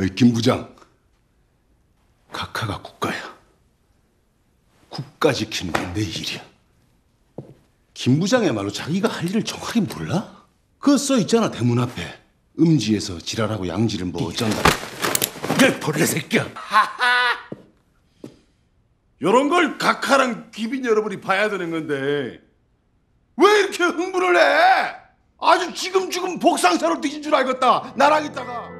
어이 김 부장. 각하가 국가야. 국가 지키는 게 내 일이야. 김 부장이야말로 자기가 할 일을 정확하게 몰라? 그거 써 있잖아 대문 앞에. 음지에서 지랄하고 양지를 뭐 어쩐다 야 벌레 새끼야. 요런 걸 각하랑 기빈 여러분이 봐야 되는 건데 왜 이렇게 흥분을 해? 아주 지금 지금 복상사로 뒤진 줄 알겠다. 나랑 있다가.